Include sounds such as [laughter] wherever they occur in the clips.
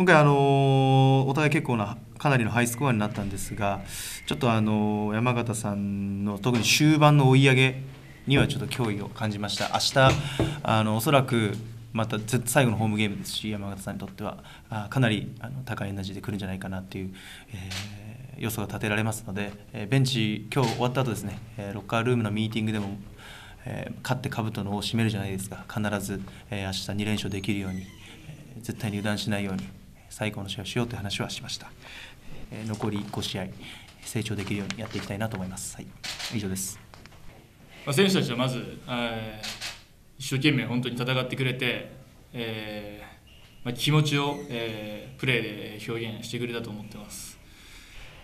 今回あのお互い結構なかなりのハイスコアになったんですがちょっとあの山形さんの特に終盤の追い上げにはちょっと脅威を感じました。明日あのおそらくまた最後のホームゲームですし山形さんにとってはあかなりあの高いエナジーで来るんじゃないかなっていう、えー、予想が立てられますので、えー、ベンチ今日終わった後ですね、えー、ロッカールームのミーティングでも、えー、勝って兜のを締めるじゃないですか。必ず、えー、明日2連勝できるように、えー、絶対に油断しないように最高の試合をしようという話はしました、え、残り5試合成長できるようにやっていきたいなと思います、はい、以上です。選手たちはまず、え一生懸命本当に戦ってくれて、えーまあ、気持ちを、えー、プレーで表現してくれたと思ってます。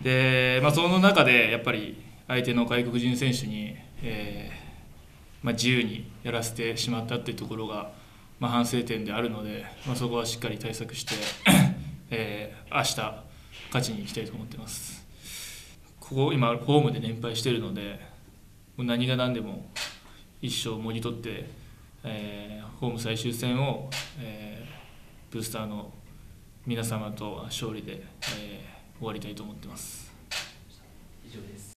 で、まあ、その中でやっぱり相手の外国人選手に、えーまあ、自由にやらせてしまったっていうところが、まあ、反省点であるので、まあ、そこはしっかり対策して、えー、明日勝ちに行きたいと思ってます。ここ今ホームで連敗してるのでもう何が何でも一生もぎ取ってえー、ホーム最終戦を、えー、ブースターの皆様と勝利で、えー、終わりたいと思ってます。以上です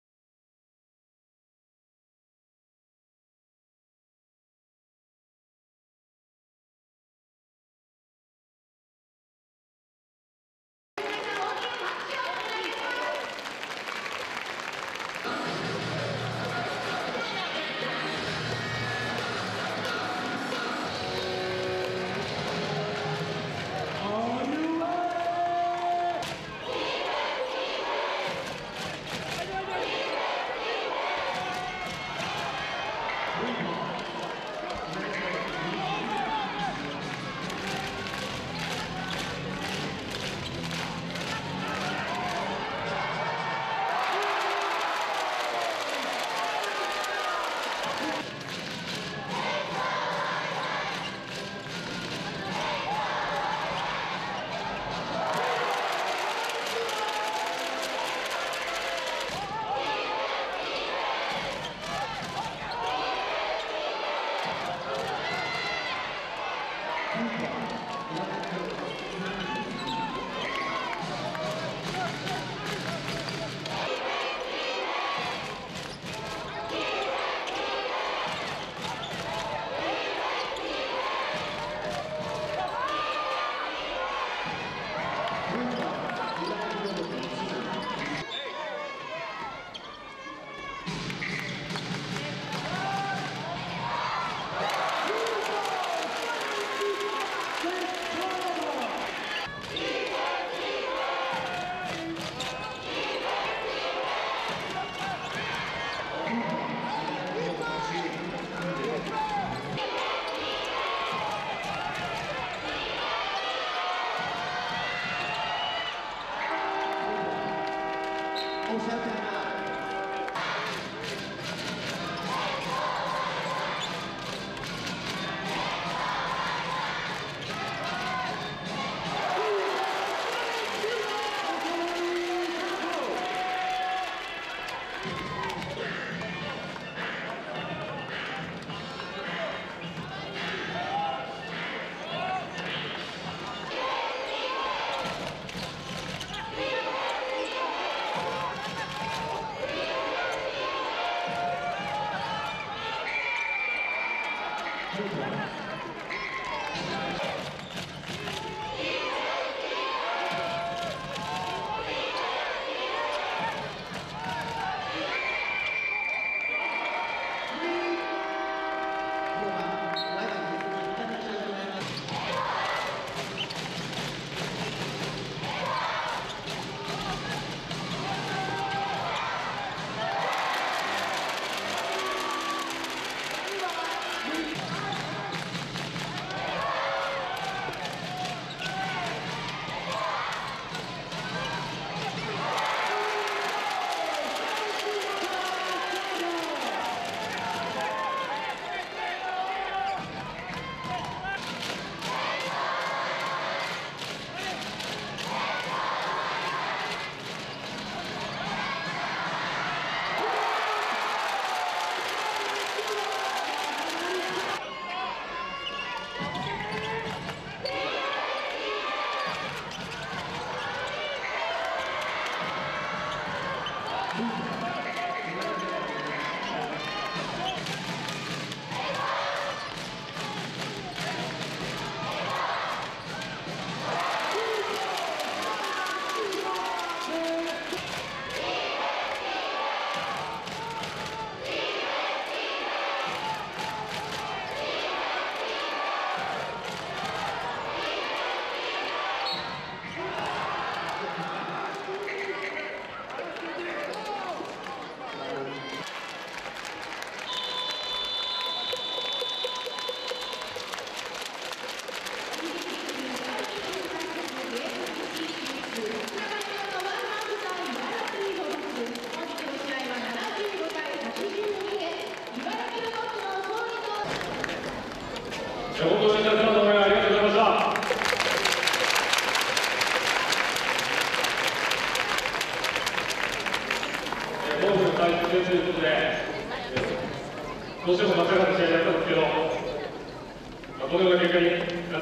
o veterano.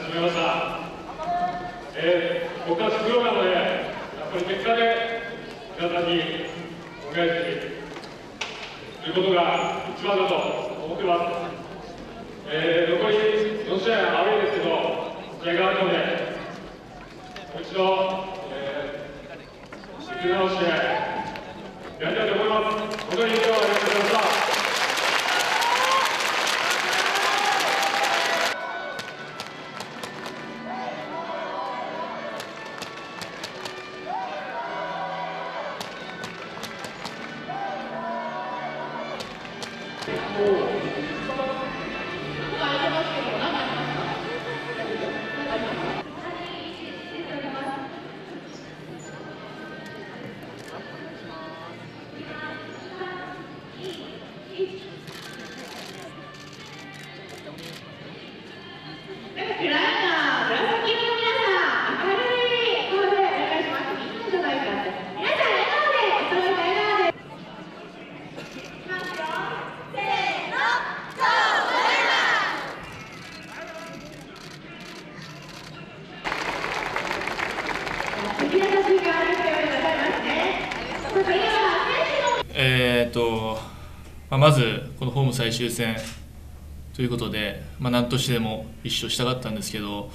なってしました。えー僕はプロなので、やっぱり結果で皆さんにお返しすることが一番だと思ってます。えー残り4試合アウェーですけど、試合があるので、もう一度、えー、仕切り直してやりたいと思います。本当に今日はえー、とまあ、まずこのホーム最終戦ということで、まあ、何としてでも一勝したかったんですけど、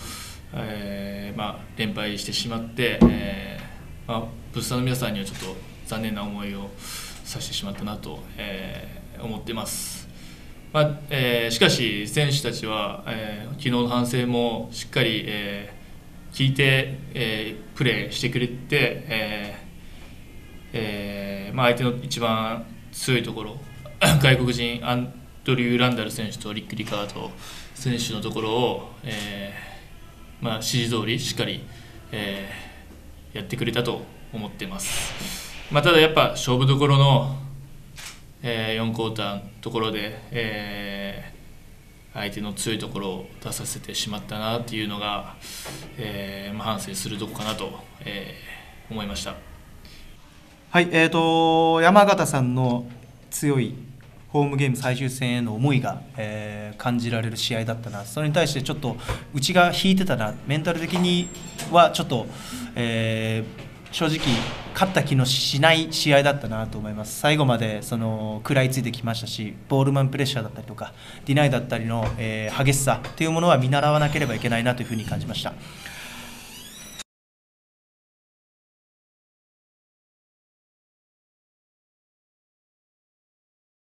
えーまあ、連敗してしまって、えーまあ、ブースターの皆さんにはちょっと残念な思いをさせてしまったなと、えー思っています。まあえーしかし、選手たちは、えー昨日の反省もしっかり、えー聞いて、えープレーしてくれて、えーえーまあ、相手の一番強いところ [coughs] 外国人アンドリュー・ランダル選手とリック・リカード選手のところを、えーまあ、指示通りしっかり、えーやってくれたと思ってます、まあ、ただやっぱ勝負どころの、え4クォーターのところで、えー相手の強いところを出させてしまったなっていうのが、えーまあ、反省するとこかなと、えー思いました。はい、えー、と山形さんの強いホームゲーム最終戦への思いが、えー感じられる試合だったな、それに対してちょっと内が引いてたな、メンタル的にはちょっと、えー正直、勝った気のしない試合だったなと思います、最後までその食らいついてきましたし、ボールマンプレッシャーだったりとか、ディナイだったりの、えー激しさというものは見習わなければいけないなというふうに感じました。